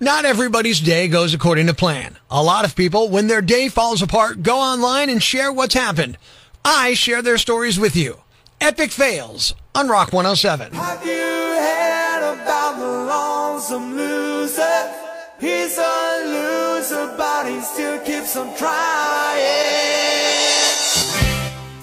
Not everybody's day goes according to plan. A lot of people, when their day falls apart, go online and share what's happened. I share their stories with you. Epic fails on Rock 107. Have you heard about the lonesome loser? He's a loser, but he still keeps on trying.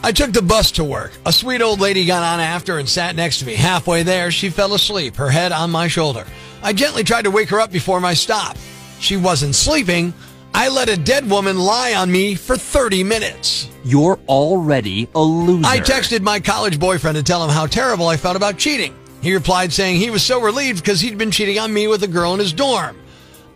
I took the bus to work. A sweet old lady got on after and sat next to me. Halfway there, she fell asleep, her head on my shoulder. I gently tried to wake her up before my stop. She wasn't sleeping. I let a dead woman lie on me for 30 minutes. You're already a loser. I texted my college boyfriend to tell him how terrible I felt about cheating. He replied saying he was so relieved because he'd been cheating on me with a girl in his dorm.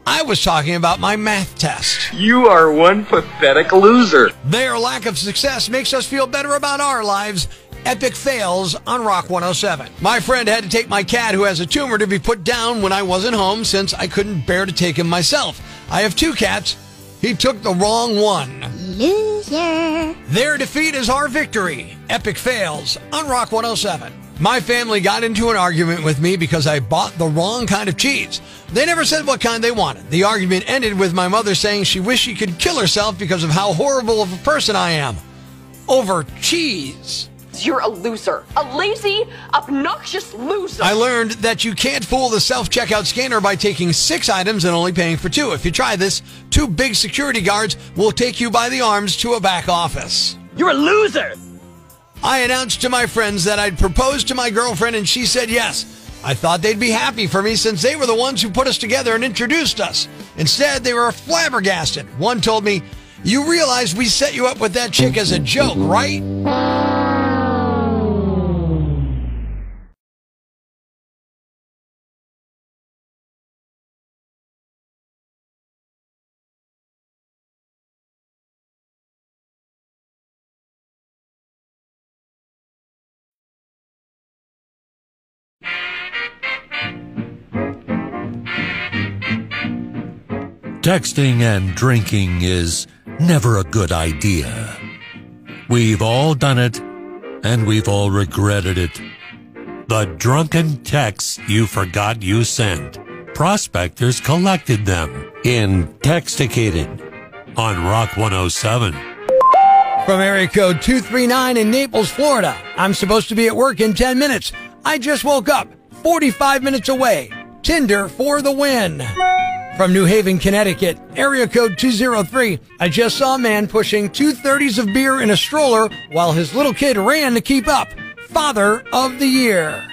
I was talking about my math test. You are one pathetic loser. Their lack of success makes us feel better about our lives. Epic fails on Rock 107. My friend had to take my cat who has a tumor to be put down when I wasn't home since I couldn't bear to take him myself. I have two cats. He took the wrong one. Loser. Their defeat is our victory. Epic fails on Rock 107. My family got into an argument with me because I bought the wrong kind of cheese. They never said what kind they wanted. The argument ended with my mother saying she wished she could kill herself because of how horrible of a person I am. Over cheese. You're a loser. A lazy, obnoxious loser. I learned that you can't fool the self checkout scanner by taking six items and only paying for two. If you try this, two big security guards will take you by the arms to a back office. You're a loser. I announced to my friends that I'd proposed to my girlfriend and she said yes. I thought they'd be happy for me since they were the ones who put us together and introduced us. Instead, they were flabbergasted. One told me, You realize we set you up with that chick as a joke, right? Texting and drinking is never a good idea. We've all done it, and we've all regretted it. The drunken texts you forgot you sent. Prospectors collected them in Texticated on Rock 107. From area code 239 in Naples, Florida. I'm supposed to be at work in 10 minutes. I just woke up 45 minutes away. Tinder for the win. From New Haven, Connecticut, area code 203. I just saw a man pushing two thirties of beer in a stroller while his little kid ran to keep up. Father of the year.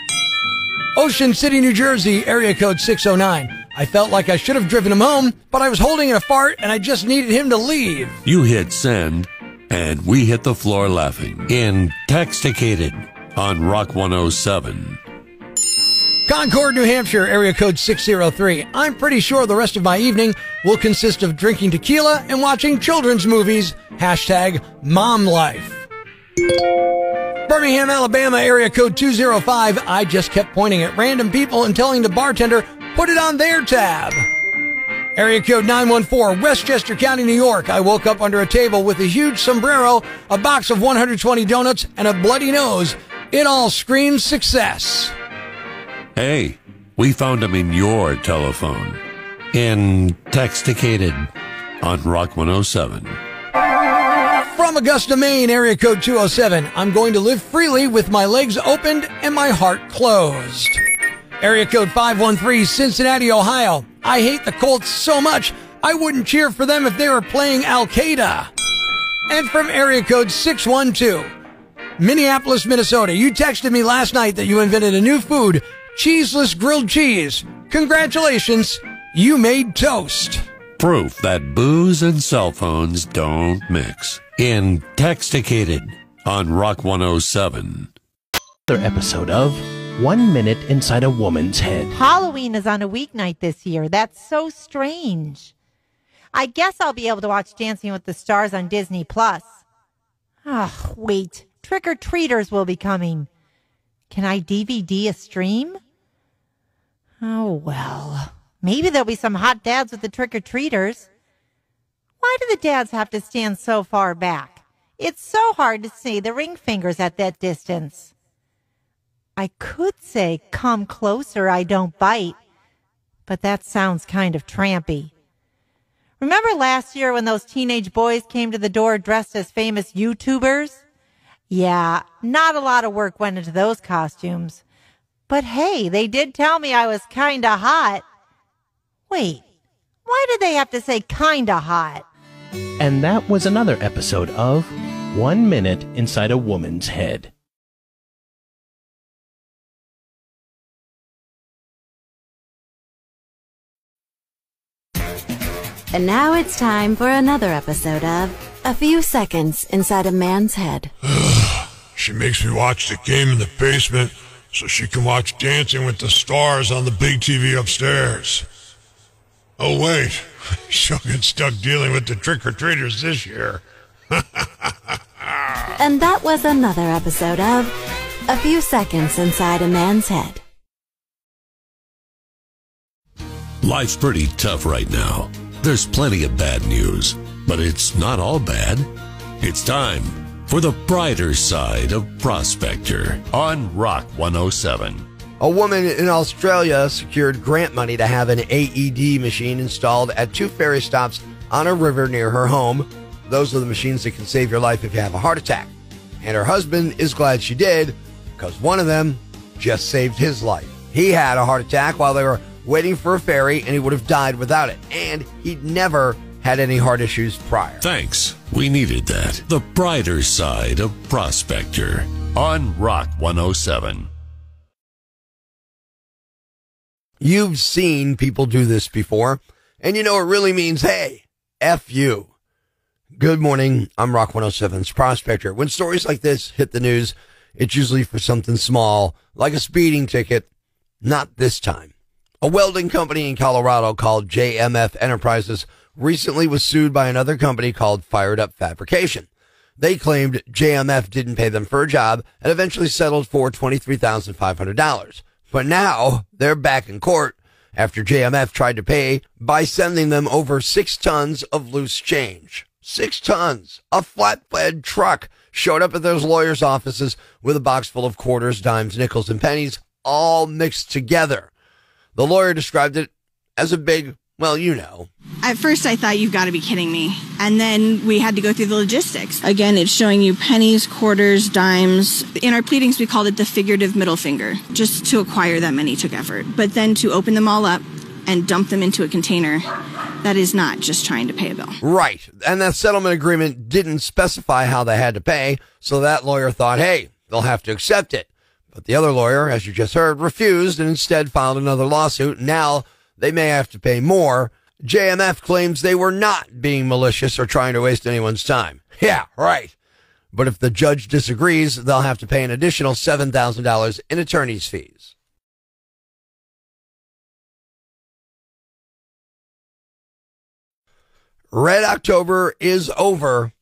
Ocean City, New Jersey, area code 609. I felt like I should have driven him home, but I was holding in a fart and I just needed him to leave. You hit send, and we hit the floor laughing Intexticated on Rock 107. Concord, New Hampshire, area code 603. I'm pretty sure the rest of my evening will consist of drinking tequila and watching children's movies. Hashtag mom life. Birmingham, Alabama, area code 205. I just kept pointing at random people and telling the bartender, put it on their tab. Area code 914, Westchester County, New York. I woke up under a table with a huge sombrero, a box of 120 donuts, and a bloody nose. It all screams success. Hey, we found him in your telephone. In Texticated on Rock 107. From Augusta, Maine, area code 207. I'm going to live freely with my legs opened and my heart closed. Area code 513, Cincinnati, Ohio. I hate the Colts so much, I wouldn't cheer for them if they were playing Al Qaeda. And from area code 612, Minneapolis, Minnesota. You texted me last night that you invented a new food, cheeseless grilled cheese. Congratulations, you made toast. Proof that booze and cell phones don't mix. Intexticated on Rock 107. Another episode of One Minute Inside a Woman's Head. Halloween is on a weeknight this year. That's so strange. I guess I'll be able to watch Dancing with the Stars on Disney Plus. Ah, wait. Trick or treaters will be coming. Can I DVD a stream? Oh, well. Maybe there'll be some hot dads with the trick or treaters. Why do the dads have to stand so far back? It's so hard to see the ring fingers at that distance. I could say, come closer, I don't bite. but that sounds kind of trampy. Remember last year when those teenage boys came to the door dressed as famous YouTubers? Yeah, not a lot of work went into those costumes. But hey, they did tell me I was kinda hot. Wait, why did they have to say kinda hot? And that was another episode of One Minute Inside a Woman's Head. And now it's time for another episode of A Few Seconds Inside a Man's Head. She makes me watch the game in the basement so she can watch Dancing with the Stars on the big TV upstairs. Oh, wait. She'll get stuck dealing with the trick or treaters this year. And that was another episode of A Few Seconds Inside a Man's Head. Life's pretty tough right now. There's plenty of bad news, but it's not all bad. It's time for the brighter side of Prospector on Rock 107. A woman in Australia secured grant money to have an AED machine installed at two ferry stops on a river near her home. Those are the machines that can save your life if you have a heart attack. And her husband is glad she did because one of them just saved his life. He had a heart attack while they were waiting for a ferry and he would have died without it. And he'd never had any heart issues prior. Thanks. We needed that. The brighter side of Prospector on Rock 107. You've seen people do this before, and you know it really means, hey, F you. Good morning. I'm Rock 107's Prospector. When stories like this hit the news, it's usually for something small, like a speeding ticket. Not this time. A welding company in Colorado called JMF Enterprises recently was sued by another company called Fired Up Fabrication. They claimed JMF didn't pay them for a job and eventually settled for $23,500. But now they're back in court after JMF tried to pay by sending them over six tons of loose change. Six tons. A flatbed truck showed up at those lawyers' offices with a box full of quarters, dimes, nickels, and pennies, all mixed together. The lawyer described it as a big, well, you know. At first, I thought, you've got to be kidding me. And then we had to go through the logistics. Again, it's showing you pennies, quarters, dimes. In our pleadings, we called it the figurative middle finger. Just to acquire that many took effort. But then to open them all up and dump them into a container, that is not just trying to pay a bill. Right. And that settlement agreement didn't specify how they had to pay. So that lawyer thought, hey, they'll have to accept it. But the other lawyer, as you just heard, refused and instead filed another lawsuit. Now they may have to pay more. JMF claims they were not being malicious or trying to waste anyone's time. Yeah, right. But if the judge disagrees, they'll have to pay an additional $7,000 in attorney's fees. Red October is over,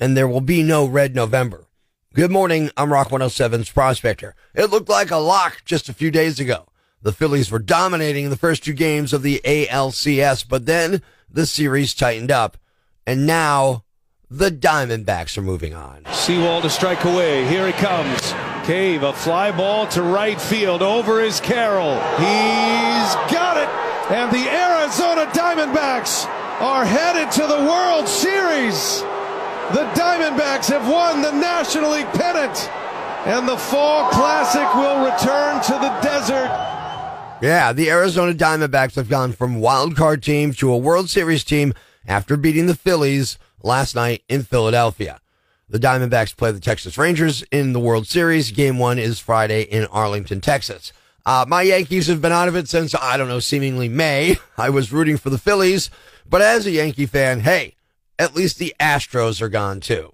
and there will be no Red November. Good morning. I'm Rock 107's Prospector. It looked like a lock just a few days ago. The Phillies were dominating the first two games of the ALCS, but then the series tightened up, and now the Diamondbacks are moving on. Sewald to strike away. Here he comes. Cave, a fly ball to right field. Over is Carroll. He's got it. And the Arizona Diamondbacks are headed to the World Series. The Diamondbacks have won the National League pennant. And the Fall Classic will return to the desert. Yeah, the Arizona Diamondbacks have gone from wild card team to a World Series team after beating the Phillies last night in Philadelphia. The Diamondbacks play the Texas Rangers in the World Series. Game one is Friday in Arlington, Texas. Uh, my Yankees have been out of it since, I don't know, seemingly May. I was rooting for the Phillies, but as a Yankee fan, hey, at least the Astros are gone too.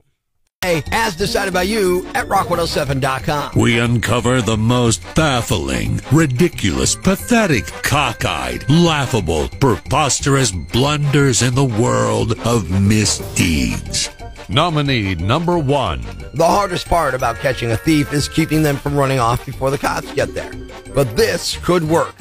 Hey, as decided by you at rock107.com. We uncover the most baffling, ridiculous, pathetic, cockeyed, laughable, preposterous blunders in the world of misdeeds. Nominee number one. The hardest part about catching a thief is keeping them from running off before the cops get there. But this could work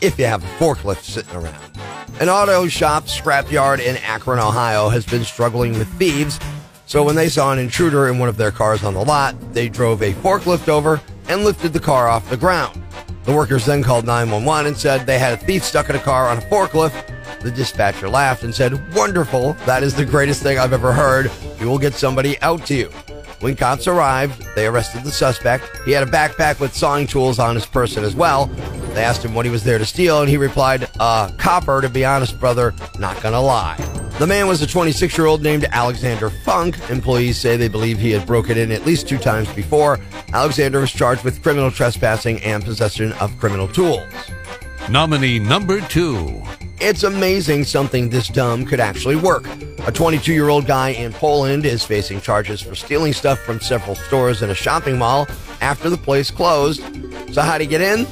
if you have a forklift sitting around. An auto shop scrapyard in Akron, Ohio has been struggling with thieves. So when they saw an intruder in one of their cars on the lot, they drove a forklift over and lifted the car off the ground. The workers then called 911 and said they had a thief stuck in a car on a forklift. The dispatcher laughed and said, Wonderful. That is the greatest thing I've ever heard. We will get somebody out to you. When cops arrived, they arrested the suspect. He had a backpack with sawing tools on his person as well. They asked him what he was there to steal, and he replied, Uh, copper, to be honest, brother, not gonna lie. The man was a 26 year old named Alexander Funk. Employees say they believe he had broken in at least two times before. Alexander was charged with criminal trespassing and possession of criminal tools. Nominee number two. It's amazing something this dumb could actually work. A 22 year old guy in Poland is facing charges for stealing stuff from several stores in a shopping mall after the place closed. So, how'd he get in?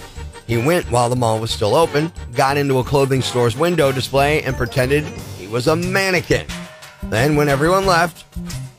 He went while the mall was still open, got into a clothing store's window display, and pretended was a mannequin. Then, when everyone left,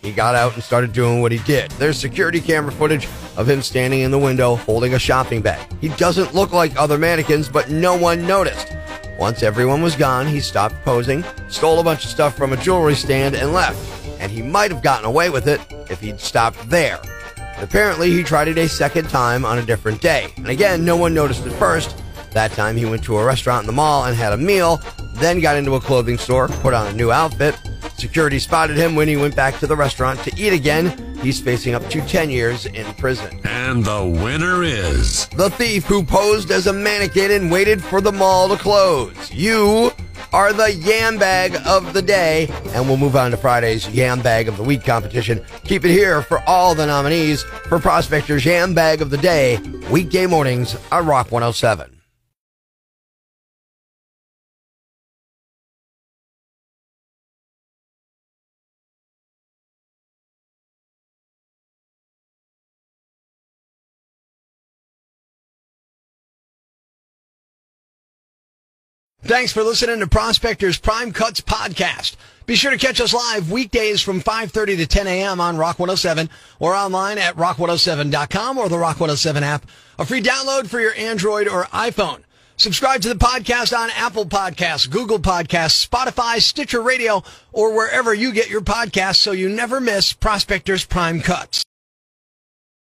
he got out and started doing what he did. There's security camera footage of him standing in the window holding a shopping bag. He doesn't look like other mannequins, but no one noticed. Once everyone was gone, he stopped posing, stole a bunch of stuff from a jewelry stand, and left. And he might have gotten away with it if he'd stopped there. But apparently, he tried it a second time on a different day. And again, no one noticed at first. That time, he went to a restaurant in the mall and had a meal, then got into a clothing store, put on a new outfit. Security spotted him when he went back to the restaurant to eat again. He's facing up to 10 years in prison. And the winner is. The thief who posed as a mannequin and waited for the mall to close. You are the yam bag of the day. And we'll move on to Friday's yam bag of the week competition. Keep it here for all the nominees for Prospector's yam bag of the day, weekday mornings on Rock 107. Thanks for listening to Prospectors Prime Cuts podcast. Be sure to catch us live weekdays from 5:30 to 10 a.m. on Rock 107 or online at rock107.com or the Rock 107 app. A free download for your Android or iPhone. Subscribe to the podcast on Apple Podcasts, Google Podcasts, Spotify, Stitcher Radio, or wherever you get your podcasts so you never miss Prospectors Prime Cuts.